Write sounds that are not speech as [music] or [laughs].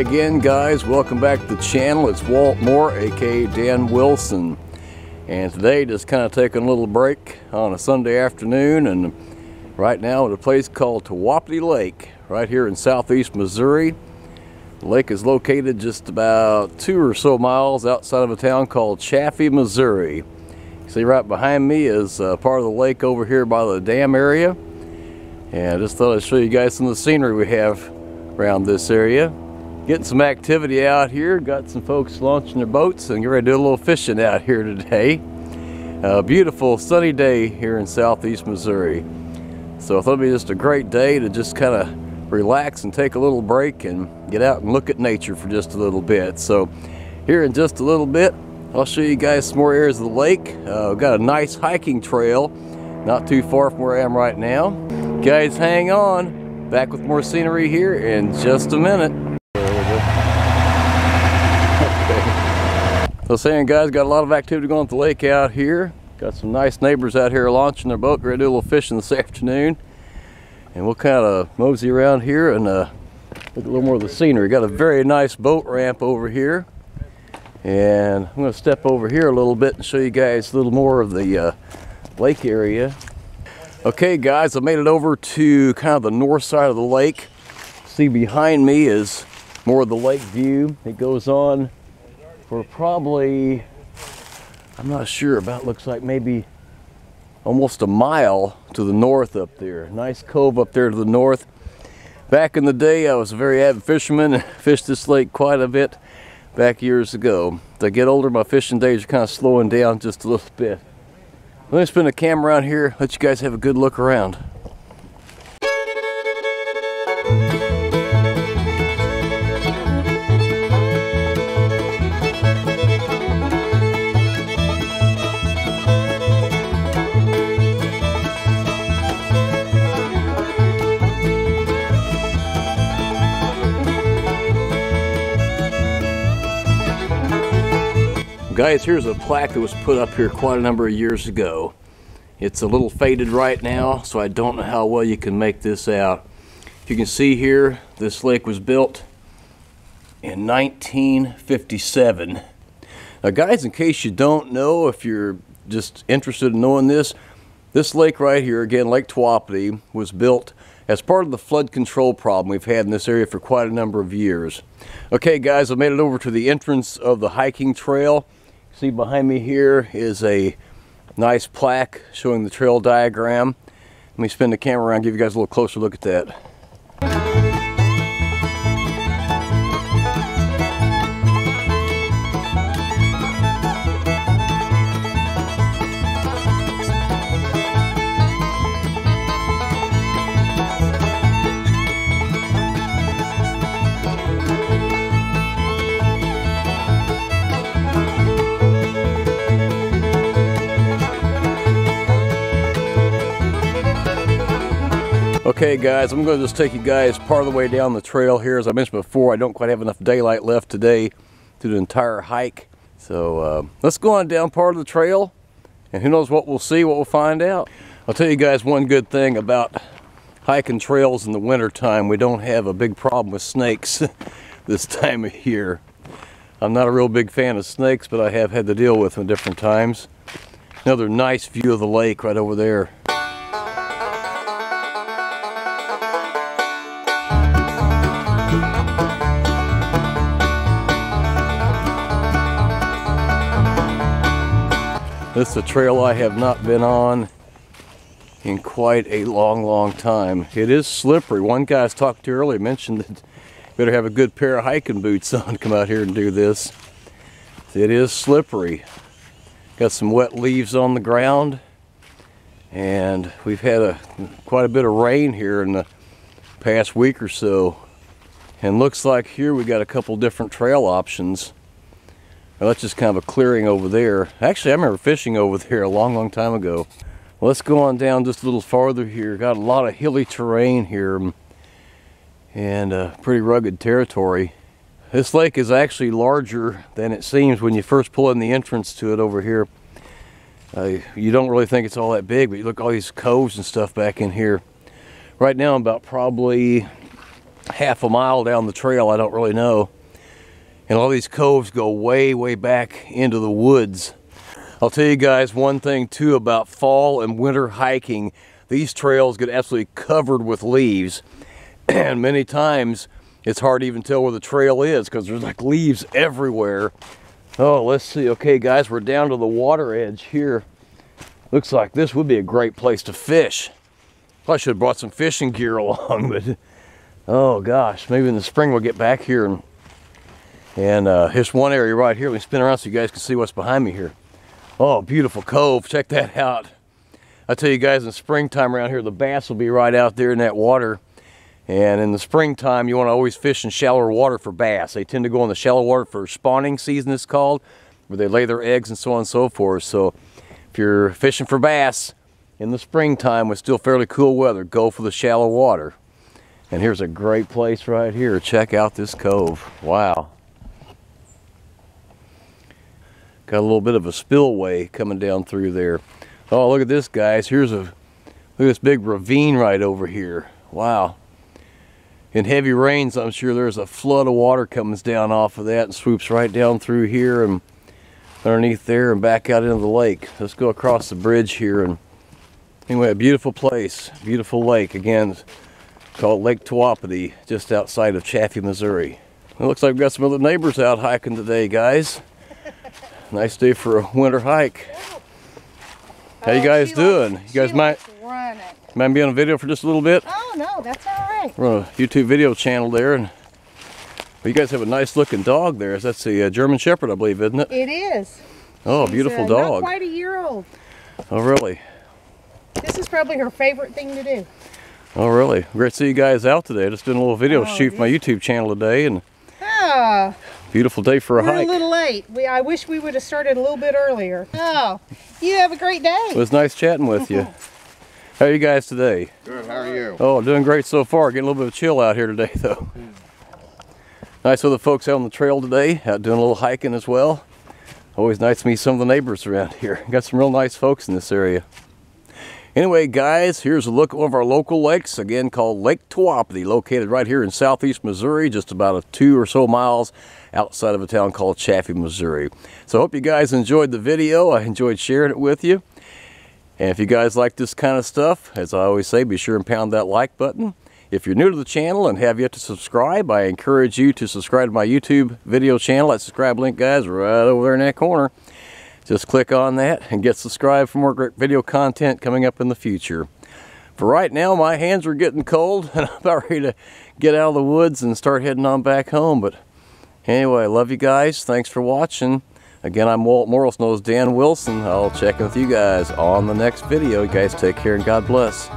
Again guys, welcome back to the channel. It's Walt Moore, aka Dan Wilson. And today just kind of taking a little break on a Sunday afternoon and right now at a place called Tywappity Lake right here in southeast Missouri. The lake is located just about two or so miles outside of a town called Chaffee, Missouri. See right behind me is uh, part of the lake over here by the dam area. And I just thought I'd show you guys some of the scenery we have around this area. Getting some activity out here. Got some folks launching their boats and get ready to do a little fishing out here today. A beautiful sunny day here in southeast Missouri. So I thought it'd be just a great day to just kind of relax and take a little break and get out and look at nature for just a little bit. So here in just a little bit, I'll show you guys some more areas of the lake. Uh, we've got a nice hiking trail not too far from where I am right now. Guys, hang on. Back with more scenery here in just a minute. So saying guys, got a lot of activity going at the lake out here. Got some nice neighbors out here launching their boat, ready to do a little fishing this [laughs] afternoon. And we'll kind of mosey around here and uh, look a little more of the scenery. Got a very nice boat ramp over here. And I'm gonna step over here a little bit and show you guys a little more of the uh, lake area. Okay guys, I made it over to kind of the north side of the lake. See behind me is more of the lake view. It goes on for probably, I'm not sure, about looks like maybe almost a mile to the north up there. Nice cove up there to the north. Back in the day, I was a very avid fisherman and [laughs] fished this lake quite a bit back years ago. As I get older, my fishing days are kind of slowing down just a little bit. Let me spin the camera around here, let you guys have a good look around. Guys, here's a plaque that was put up here quite a number of years ago. It's a little faded right now, so I don't know how well you can make this out. If you can see here, this lake was built in 1957. Now guys, in case you don't know, if you're just interested in knowing this, this lake right here, again, Lake Tywappity, was built as part of the flood control problem we've had in this area for quite a number of years. Okay guys, I made it over to the entrance of the hiking trail. See behind me here is a nice plaque showing the trail diagram. Let me spin the camera around give you guys a little closer look at that. Okay guys, I'm going to just take you guys part of the way down the trail here. As I mentioned before, I don't quite have enough daylight left today to the entire hike. So uh, let's go on down part of the trail and who knows what we'll see, what we'll find out. I'll tell you guys one good thing about hiking trails in the winter time. We don't have a big problem with snakes [laughs] this time of year. I'm not a real big fan of snakes, but I have had to deal with them different times. Another nice view of the lake right over there. This is a trail I have not been on in quite a long, long time. It is slippery. One guy I talking to earlier mentioned that better have a good pair of hiking boots [laughs] on to come out here and do this. It is slippery. Got some wet leaves on the ground and we've had a quite a bit of rain here in the past week or so. And looks like here we got a couple different trail options. That's just kind of a clearing over there. Actually, I remember fishing over there a long, long time ago. Let's go on down just a little farther here. Got a lot of hilly terrain here and uh, pretty rugged territory. This lake is actually larger than it seems when you first pull in the entrance to it over here. Uh, you don't really think it's all that big, but you look all these coves and stuff back in here. Right now, I'm about probably half a mile down the trail, I don't really know. And all these coves go way, way back into the woods. I'll tell you guys one thing too about fall and winter hiking. These trails get absolutely covered with leaves. [clears throat] And many times it's hard to even tell where the trail is because there's like leaves everywhere. Oh, let's see. Okay, guys, we're down to the water edge here. Looks like this would be a great place to fish. Probably should have brought some fishing gear [laughs] along, but oh gosh, maybe in the spring we'll get back here and and uh, here's one area right here. Let me spin around so you guys can see what's behind me here. Oh, beautiful cove. Check that [laughs] out. I tell you guys, in springtime around here, the bass will be right out there in that water. And in the springtime, you want to always fish in shallower water for bass. They tend to go in the shallow water for spawning season, it's called, where they lay their eggs and so on and so forth. So if you're fishing for bass in the springtime with still fairly cool weather, go for the shallow water. And here's a great place right here. Check out this cove. Wow. Got a little bit of a spillway coming down through there. Oh, look at this, guys. Here's a look at this big ravine right over here. Wow. In heavy rains, I'm sure there's a flood of water comes down off of that and swoops right down through here and underneath there and back out into the lake. Let's go across the bridge here and anyway, a beautiful place, beautiful lake. Again, called Lake Tywappity, just outside of Chaffee, Missouri. It looks like we've got some other neighbors out hiking today, guys. Nice day for a winter hike. How you oh, guys doing? you guys might mind be on a video for just a little bit? Oh no, that's all right. We're on a YouTube video channel there, and well, you guys have a nice looking dog there. That's a uh, German Shepherd, I believe, isn't it? It is. Oh, She's, beautiful uh, dog. Not quite a year old. Oh, really? This is probably her favorite thing to do. Oh, really? Great to see you guys out today. Just doing a little video oh, shoot for my YouTube channel today, and. Ah. Beautiful day for a We're hike. We're a little late. We, I wish we would have started a little bit earlier. Oh, you have a great day. It was nice chatting with you. [laughs] How are you guys today? Good, how are you? Oh, doing great so far. Getting a little bit of chill out here today though. Hmm. Nice with the folks out on the trail today, out doing a little hiking as well. Always nice to meet some of the neighbors around here. Got some real nice folks in this area. Anyway, guys, here's a look at one of our local lakes, again called Lake Tywappity, located right here in southeast Missouri, just about a two or so miles outside of a town called Chaffee, Missouri. So I hope you guys enjoyed the video. I enjoyed sharing it with you. And if you guys like this kind of stuff, as I always say, be sure and pound that like button. If you're new to the channel and have yet to subscribe, I encourage you to subscribe to my YouTube video channel. That subscribe link, guys, right over there in that corner. Just click on that and get subscribed for more great video content coming up in the future. For right now, my hands are getting cold [laughs] and I'm about ready to get out of the woods and start heading on back home. But anyway, I love you guys. Thanks for watching. Again, I'm Walt Morris, knows Dan Wilson. I'll check in with you guys on the next video. You guys take care and God bless.